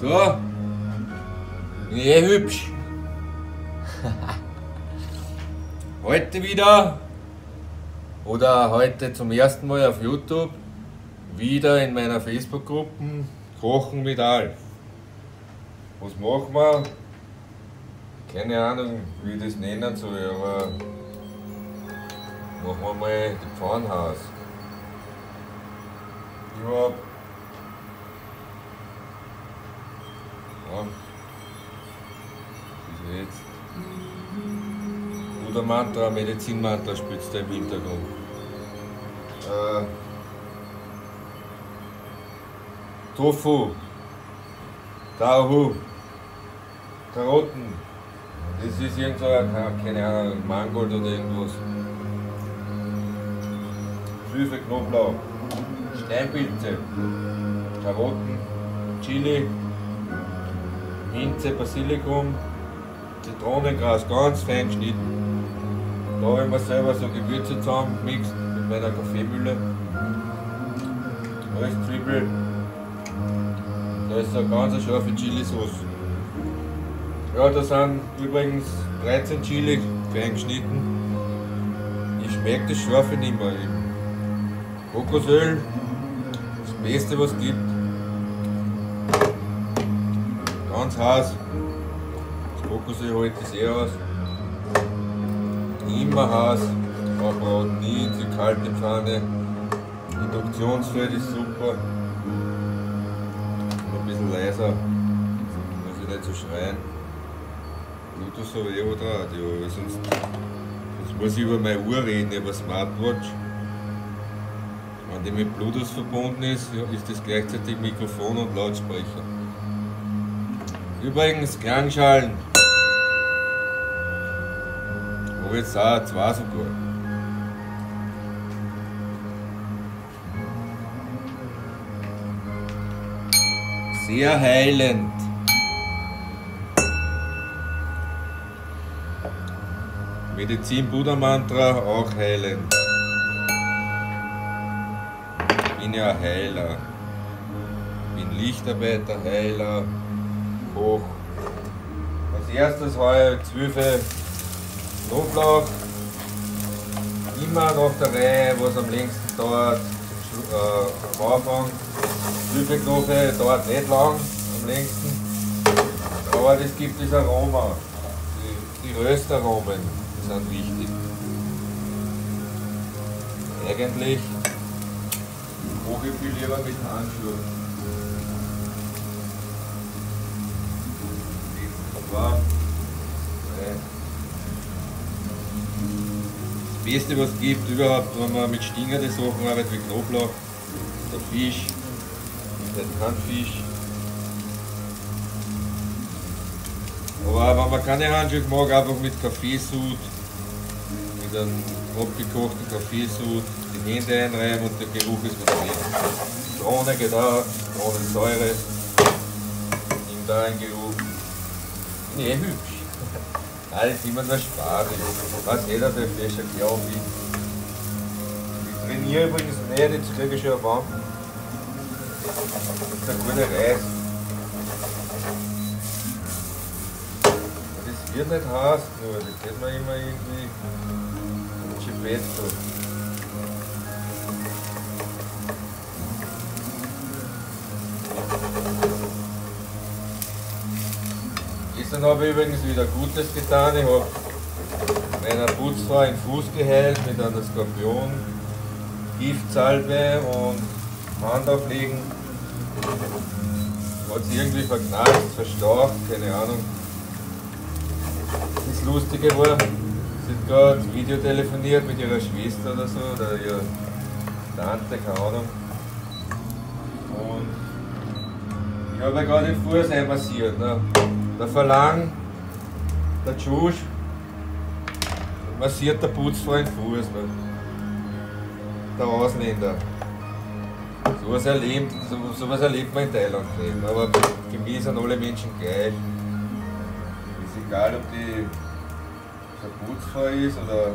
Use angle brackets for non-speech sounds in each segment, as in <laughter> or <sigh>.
So. Eh hübsch. <laughs> heute wieder oder heute zum ersten Mal auf YouTube wieder in meiner Facebook-Gruppe Kochen mit Alf. Was machen wir? Keine Ahnung, wie ich das nennen soll, aber machen wir mal die Pfannhaus. Ich hab ja, jetzt? Brudermantra, Medizinmantra spielt da im Hintergrund. Äh, Tofu, Tauhu, Karotten, das ist irgend so ein, keine Ahnung, Mangold oder irgendwas. Süße Knoblauch, Steinpilze, Karotten, Chili, Minze, Basilikum, Zitronengras, ganz fein geschnitten. Da habe ich mir selber so Gewürze zusammengemixt mit meiner Kaffeemühle. Da ist Zwiebel. Da ist eine ganz scharfe Chili-Sauce. Ja, da sind übrigens 13 Chili fein geschnitten. Ich schmecke das Scharfe nicht mehr. Kokosöl, das Beste was es gibt. Ganz heiß. Das Kokosöl hält das eh aus. Immer heiß. Braucht nie in kalte Pfanne. Induktionsfeld ist super. Ein bisschen leiser. Muss ich nicht so schreien. Bluetooth habe ich auch drauf, ja, sonst, sonst muss ich über meine Uhr reden, über Smartwatch. Wenn die mit Bluetooth verbunden ist, ist das gleichzeitig Mikrofon und Lautsprecher. Übrigens, Klangschalen. Habe jetzt auch zwei sogar. Sehr heilend. Medizin Buddha Mantra auch heilend. Ich bin ja Heiler. Bin Lichtarbeiter, Heiler, Koch. Als erstes ich zwölf Knoblauch. Immer nach der Reihe, was am längsten dauert, äh, am Anfang. Knoblauch dauert nicht lang, am längsten. Aber das gibt das Aroma, die, die Röstaromen sind wichtig. Eigentlich koche ich viel lieber mit Handschuhen. Aber das Beste was es gibt überhaupt, wenn man mit stingenden Sachen arbeitet wie Knoblauch, der Fisch, der Handfisch. Aber wenn man keine Handschuhe mag, einfach mit Kaffeesud, mit einem abgekochten Kaffeesud die Hände einreiben und der Geruch ist wieder weg. Zitrone geht auch, Zitronensäure, nimmt da einen Geruch. Eh hübsch. Alles immer nur Spaß. Was jeder der Fläche glaube ich. Ich trainiere übrigens nicht, jetzt kriege ich schon Wand. Das ist ein guter Reis. Das wird nicht heiß, nur das geht mir immer irgendwie Chipetto. Gestern habe ich übrigens wieder Gutes getan. Ich habe meiner Putzfrau einen Fuß geheilt mit einer Skorpion, Giftsalbe und Handauflegen. Hat sie irgendwie verknallt, verstaucht, keine Ahnung. Das Lustige war, sie hat gerade Video telefoniert mit ihrer Schwester oder so, oder ihrer Tante, keine Ahnung. Und ich habe gerade den Fuß einmassiert. Ne? Der Verlang, der Tschusch, massiert der Putzfreund Fuß. Der Ausländer. Sowas erlebt, so, sowas erlebt man in Thailand nicht. Aber für mich sind alle Menschen gleich. Ist egal, ob die Putzfrau ist oder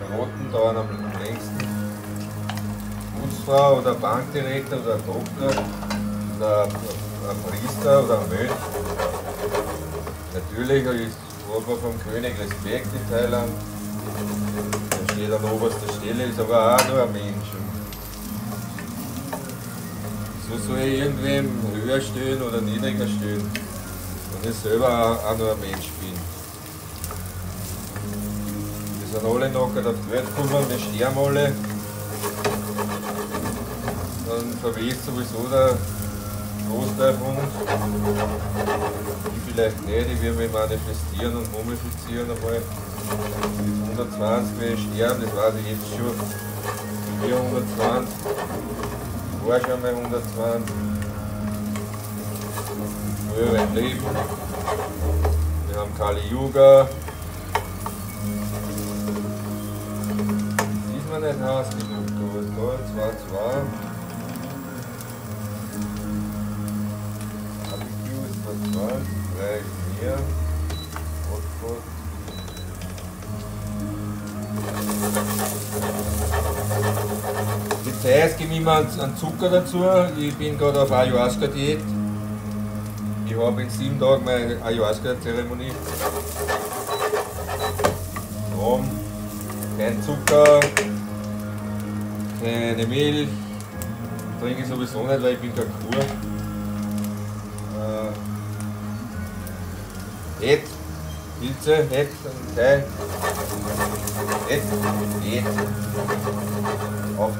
Karotten dauern am längsten. Putzfrau oder Bankdirektor oder Doktor. oder ein Priester oder ein Mönch. Natürlich ist aber vom König Respekt in Thailand. Er steht an oberster Stelle, ist aber auch nur ein Mensch. So soll ich irgendwem höher stehen oder niedriger stehen, wenn ich selber auch, auch nur ein Mensch bin. Wir sind alle noch auf die Welt gekommen, wir sterben alle. Dann verwest sowieso der Uns. Ich vielleicht nicht, ich werde mich manifestieren und mumifizieren einmal. Mit 120 werde ich sterben, das weiß ich jetzt schon. Wir 120. Ich war schon mal 120. Früher im Leben. Wir haben Kali Yuga. Sieht man nicht aus genug, da, 2, 2. Hier. Rotkost. Die Zeit gebe ich mir einen Zucker dazu. Ich bin gerade auf Ayahuasca-Diät. Ich habe in sieben Tagen meine Ayahuasca-Zeremonie. Rum, kein Zucker, keine Milch. Trinke ich sowieso nicht, weil ich bin kein Kur. Pilze, Et, Tee, Et, Et, auf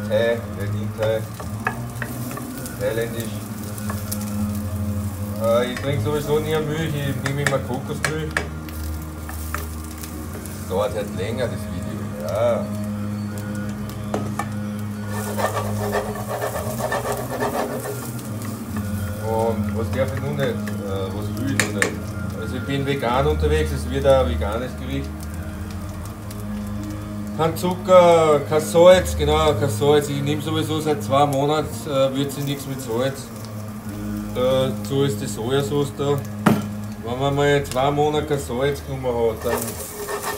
Thailändisch. Äh, ich trinke sowieso nie Milch, ich nehme immer Kokosmilch. Das dauert halt länger, das Video. Ja. Bin vegan unterwegs, es wird ein veganes Gericht. Kein Zucker, kein Salz, genau, kein Salz. Ich nehme sowieso seit zwei Monaten äh, würze nichts mit Salz. Dazu ist die Sojasauce da. Wenn man mal zwei Monate kein Salz genommen hat, dann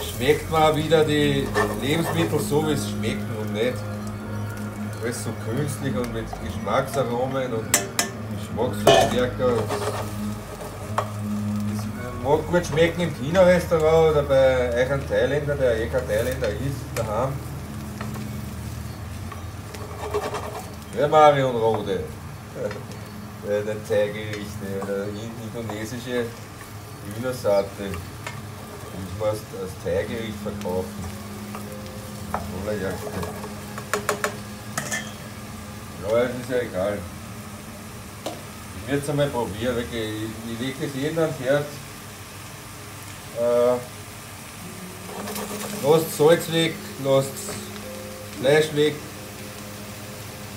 schmeckt man wieder die Lebensmittel so, wie es schmeckt und nicht alles so künstlich und mit Geschmacksaromen und Geschmacksverstärker mag gut schmecken im China-Restaurant oder bei euch einem Thailänder, der eh kein Thailänder ist, daheim. Ja, Marion Rode. <laughs> Bei den Zeigerichten oder indonesische Hühnersatte. Muss man als, als Teigericht verkaufen. Oder ja. Es ist ja egal. Ich werde es einmal probieren, wirklich. Ich, ich lege das jedem ans Herz. Äh, lasst Salz weg, lasst Fleisch weg,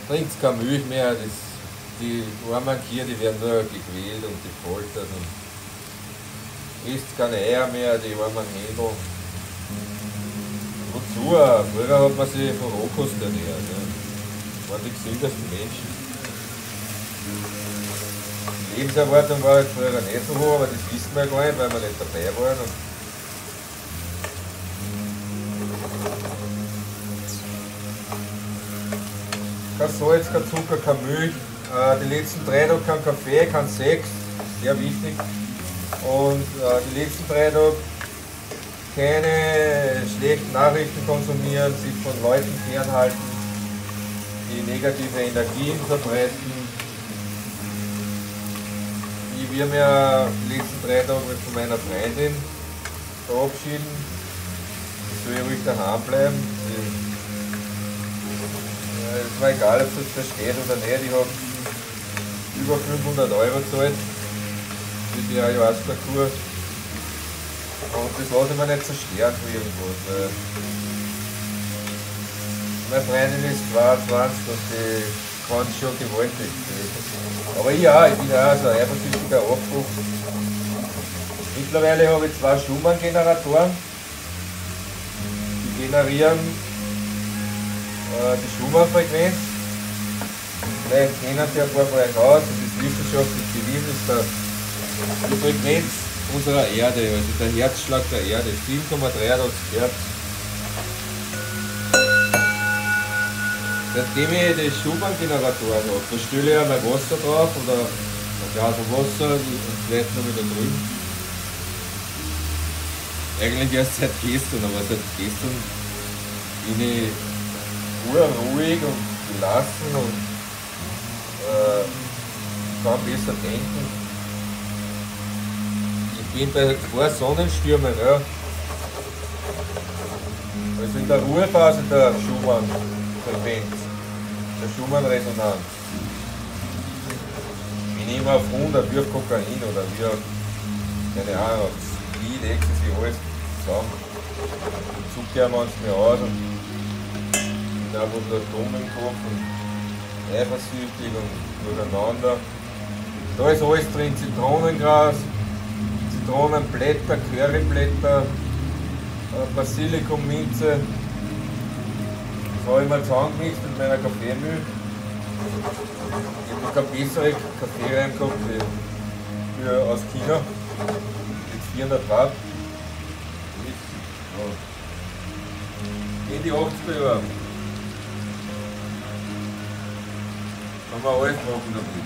trinkt keine Milch mehr. Das, die armen Kühe, die werden nur gequält und gepoltert und isst keine Eier mehr, die armen Händel. Wozu? Früher hat man sich von Rohkost ernährt. Ja. Waren die gesündesten Menschen. Die Lebenserwartung war halt früher nicht so hoch, aber das wissen wir weil wir nicht dabei waren. Kein Salz, kein Zucker, kein Milch. Äh, die letzten drei Tage kein Kaffee, kein Sex, sehr wichtig. Und äh, die letzten drei Tage keine schlechten Nachrichten konsumieren, sich von Leuten fernhalten, die negative Energien verbreiten ich habe ja die letzten drei Tage von meiner Freundin verabschieden. Ich soll ja ruhig daheim bleiben. Es war egal, ob das versteht oder nicht. Ich habe über 500 Euro gezahlt für die Ayahuasca-Kur. Und das lasse ich mir nicht zerstören von irgendwas. Meine Freundin ist 22 und die kann schon gewaltig. Aber ich auch, ich bin auch so ein eifersüchtiger Aufbruch. Mittlerweile habe ich zwei Schumann-Generatoren. Die generieren äh, die Schumann-Frequenz. Vielleicht kennen Sie ein paar von euch aus, das ist wissenschaftlich bewiesen, ist der, die Frequenz unserer Erde, also der Herzschlag der Erde, 7,83 Hertz. Seitdem ich die Schuhbahngeneratoren habe, da stelle ich mein Wasser drauf oder ein Glas Wasser und das noch wieder drüben. Eigentlich erst seit gestern, aber seit gestern bin ich ruhig und gelassen und äh, kann besser denken. Ich bin bei zwei Sonnenstürmen, ja. Also in der Ruhephase der Schumann-Frequenz, der Schumann-Resonanz, ich immer auf 100 wie auf Kokain oder wie auf, keine Ahnung, Speed, Ecstasy, alles zusammen. Zucke ja manchmal aus und bin einfach unter dumm im Kopf und eifersüchtig und durcheinander. Da ist alles drin, Zitronengras, Zitronenblätter, Curryblätter, äh, Basilikumminze. Das habe ich mal zusammengemixt mit meiner Kaffeemühle. Ich habe keine bessere Kaffee reingehabt für, aus China. Mit 400 Watt. In die 80er Jahre. Haben wir alles machen damit.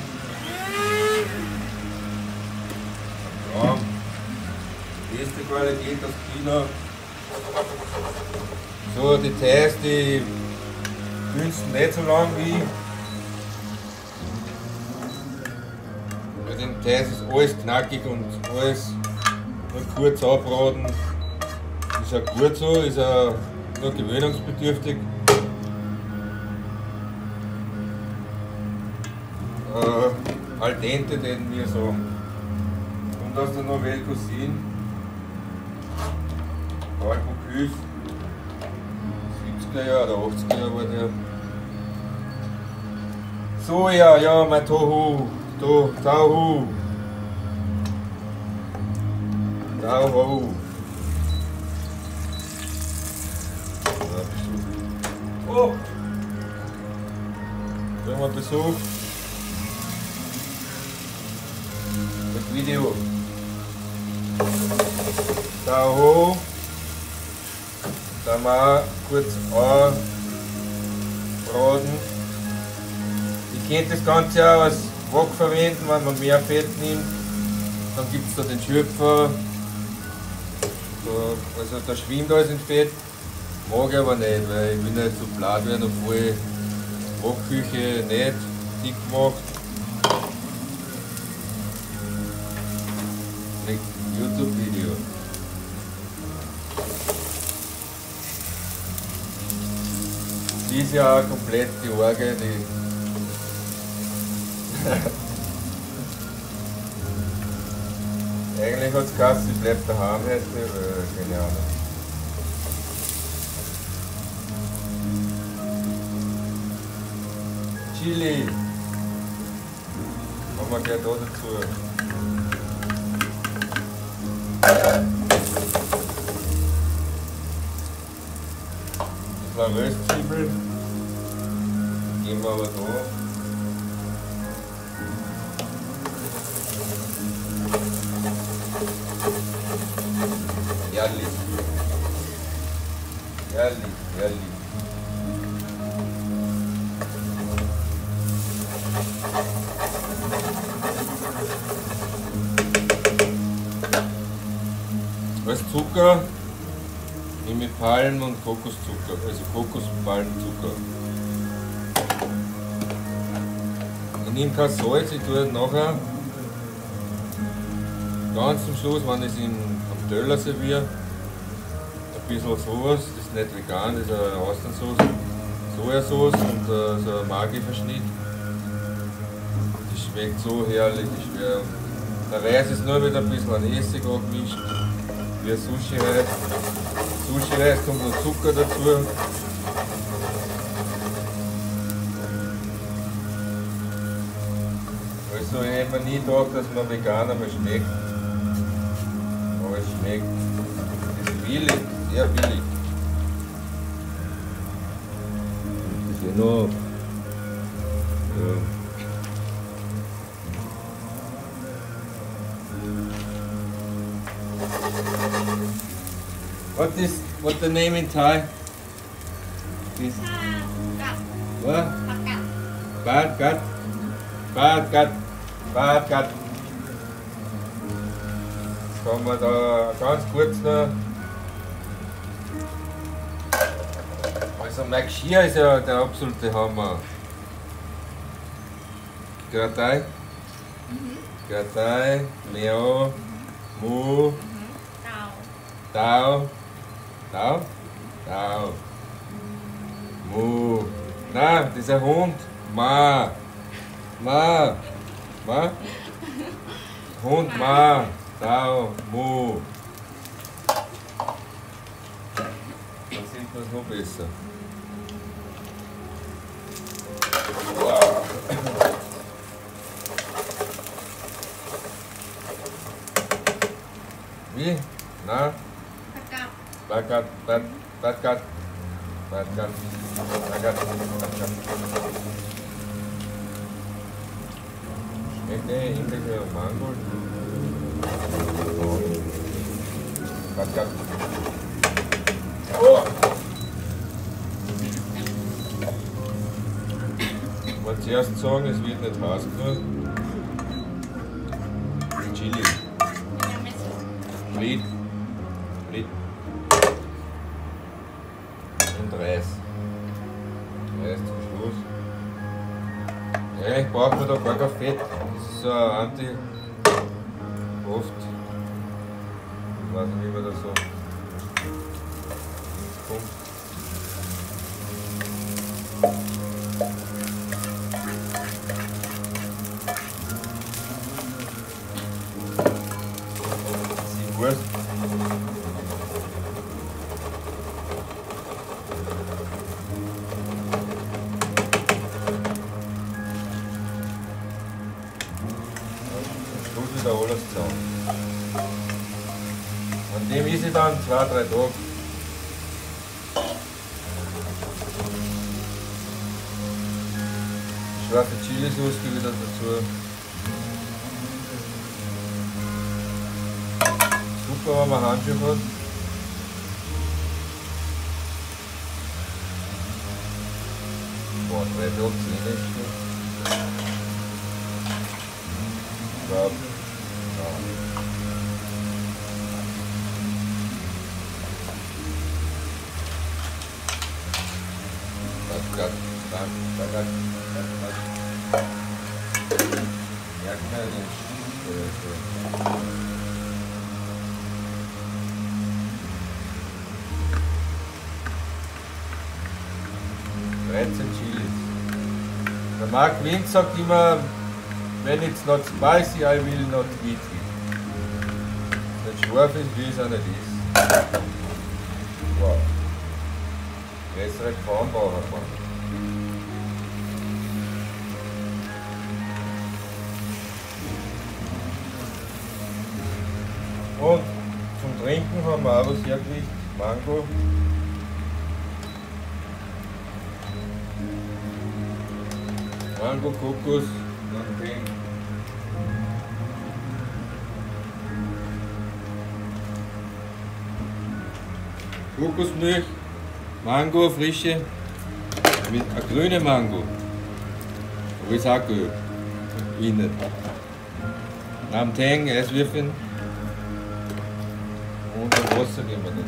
Ja. Beste Qualität aus China. So, die Teils, die dünsten nicht so lang wie. Bei den Teils ist alles knackig und alles nur kurz abbraten. Ist ja gut so, ist ja nur gewöhnungsbedürftig. Äh, al dente, den wir so. Und aus der Nouvelle Cuisine Karl Bocuse, 70er Jahre oder 80er Jahre war der. So, ja, ja, mein Tohu, to, Tauhu. Tauhu. Oh! Da haben wir Besuch. Das Video. Tauhu. Da mal kurz anbraten. Ich könnte das Ganze auch als Wok verwenden, wenn man mehr Fett nimmt. Dann gibt es da den Schöpfer. So, also da schwimmt alles in Fett. Mag ich aber nicht, weil ich will nicht so blatt werden, obwohl Wokküche nicht dick macht. Die ist ja auch komplett die Orgel, die. <laughs> Eigentlich hat es gesagt, sie bleibt daheim heute, aber keine Ahnung. Chili. Machen wir gleich da dazu. Das war Röstzwiebel. Gehen wir aber da. Herrlich. Herrlich, herrlich. Als Zucker nehme ich Palm- und Kokoszucker, also Kokospalmzucker. Nehme kein Salz, ich tue nachher ganz zum Schluss, wenn ich es am Teller serviere, ein bisschen sowas, das ist nicht vegan, das ist eine Austernsoße, Sojasauce und äh, so ein Maggi-Verschnitt. Das schmeckt so herrlich, das schwer. Der Reis ist nur wieder ein bisschen an Essig angemischt, wie Sushi-Reis. Sushi-Reis kommt noch Zucker dazu. so eben nie dort, dass man vegan, schmeckt. Aber es schmeckt. Es ist billig, sehr billig. Das ist ja. Ja. What is what the name in Thai? What? Bad cut. Bad. Backert. Jetzt haben wir da ganz kurz noch. Also mein Geschirr ist ja der absolute Hammer. Gratei. Mhm. Gratei, Leo, Mu. Mhm. Tau. Tau. Tau. Mu. Na, dieser Hund. Ma. Ma. Ma? Hund, ma, tal, mu. Assim nós vamos isso. Vi? Na? Tacat. Tacat. Tacat. Tacat. Tacat. Tacat. అయితే English mango Mal zuerst sagen, es wird nicht heiß genug. Chili. Blit. Blit. Und Reis. Reis. Ich brauche mir da gar kein Fett. Das ist so ein Anti. Oft. Ich weiß nicht, wie man das so. Wieder alles zusammen. An dem ist ich dann zwei, drei Tage. Die Scharfe Chilisauce gebe ich dazu. Super, wenn man Handschuhe hat. Boah, drei Tage Zähne ist schon. Das Gott, das, das, das, das, das. Merkt man nicht. Äh, so. Dreizehn Chilis. Der Mark Wind sagt immer, when it's not spicy, I will not eat it. Nicht scharf ist, wie es auch nicht ist. Wow. Bessere kaum Und zum Trinken haben wir auch was hergekriegt. Mango. Mango, Kokos, dann den. Kokosmilch, Mango, frische, mit einer grünen Mango. Aber ist auch gut. Innen. Am Tang, Eiswürfeln. Und das Wasser geben wir dann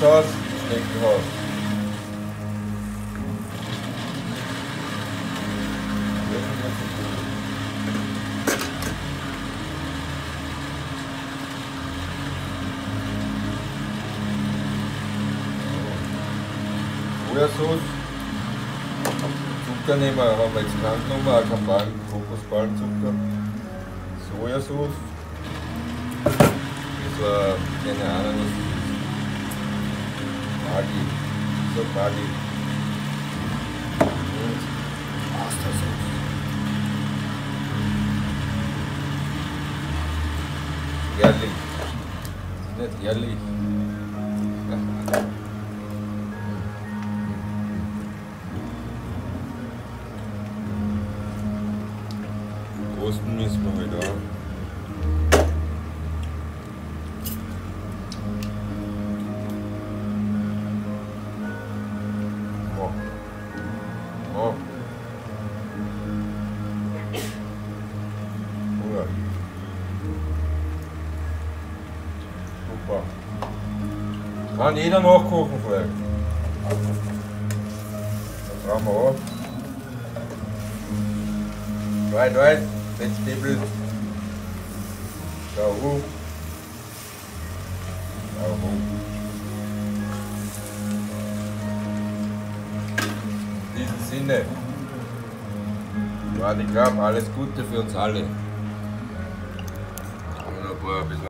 schaut's aus, Schneckenhaus. Sojasauce. Zucker nehmen wir, haben wir jetzt keinen genommen, auch kein Ballen, Kokosballenzucker. Sojasauce. Das war, keine Ahnung, was das ist. Maggi. So Maggi. Und Pastasoße. Herrlich. Ist Kann jeder nachkochen vielleicht. Das brauchen wir auch. Right, right. Vegetables. Tahu. Tahu. In diesem Sinne. Ich glaube, alles Gute für uns alle.